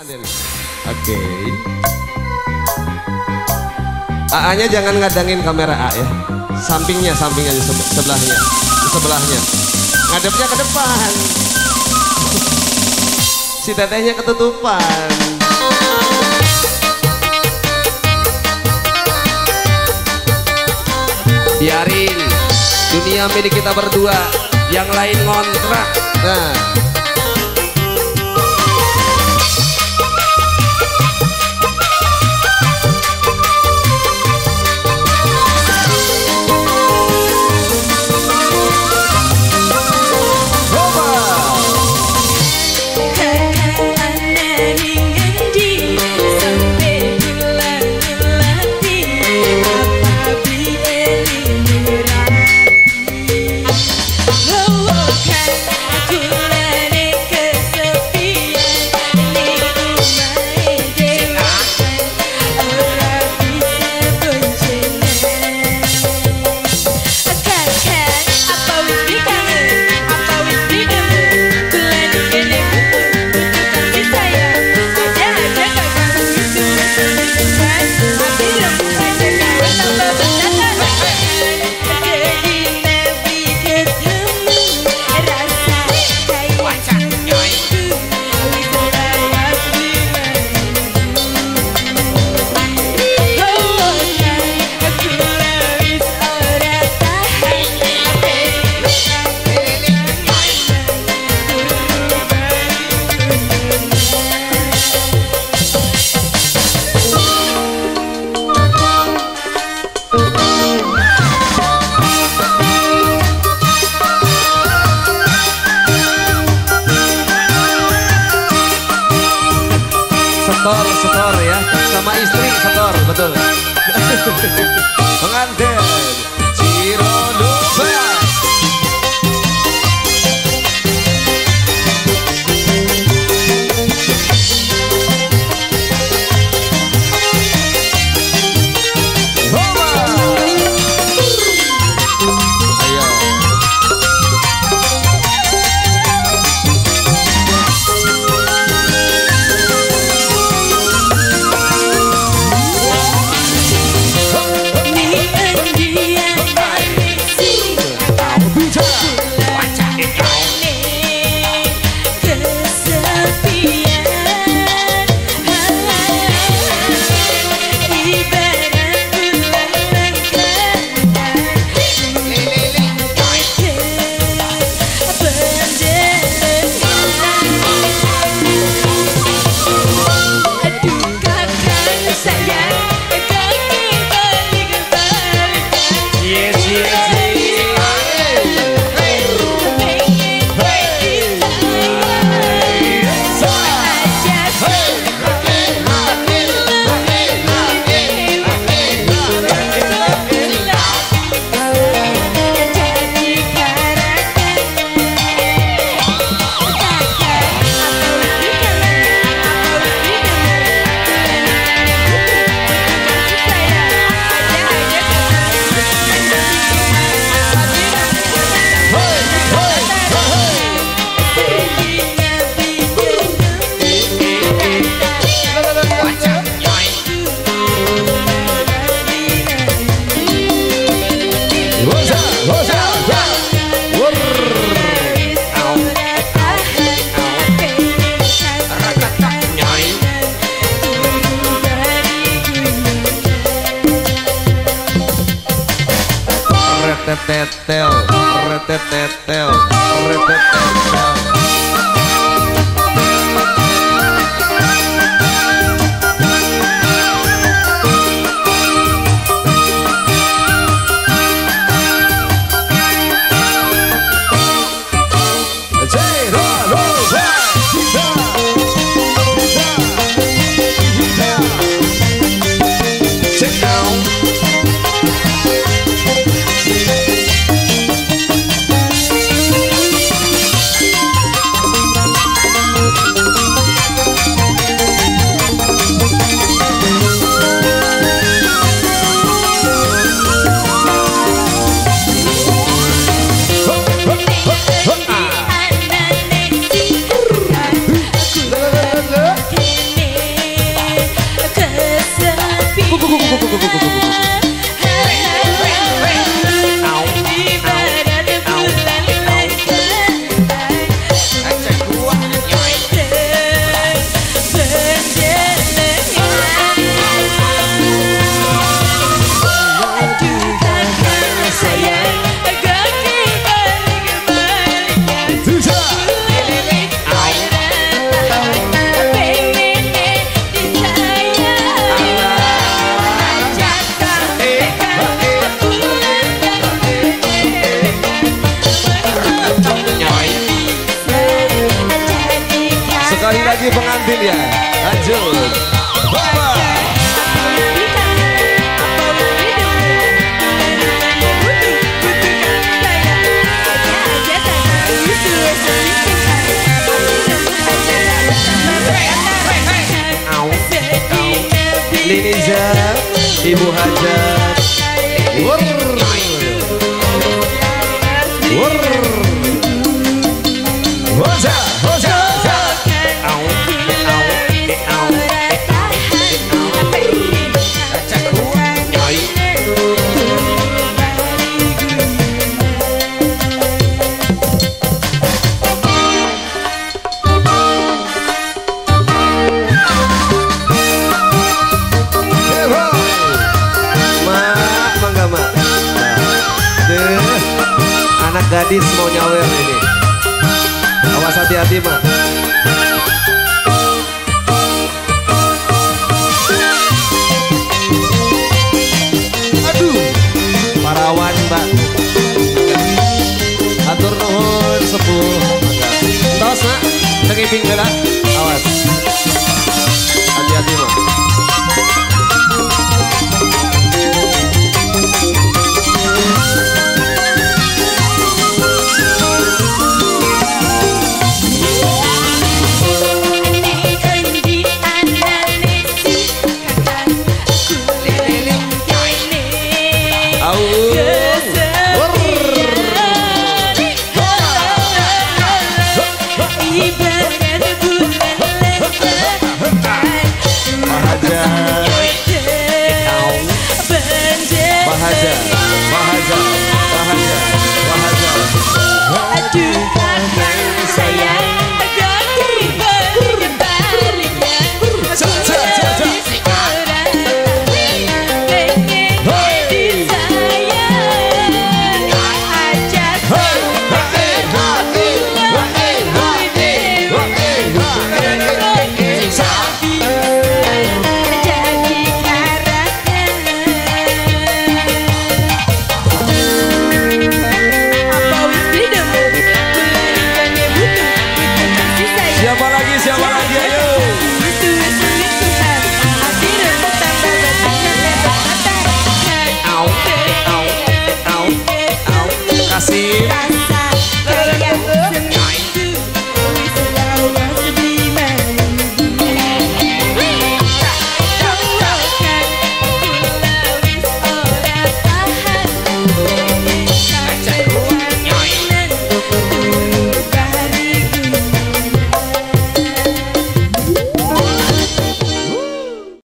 Oke. AA-nya jangan ngadangin kamera A ya. Sampingnya, sampingnya di sebelahnya. Di sebelahnya. Ngadepnya ke depan. Si tetehnya ketutupan. Biarin dunia milik kita berdua, yang lain ngontrak. Nah, setor setor ya. Sama istri setor betul. Pengantin retetetel retetetel retetetel Lanjut. Bapak. Liniza, Ibu Hajar. Wur. Wur. Hoja, gadis mau nyawer ini. Awas hati-hati mak. Aduh, parawan mbak. Atur nuhun sepuh. Tos nak, tengiping bela. Yeah.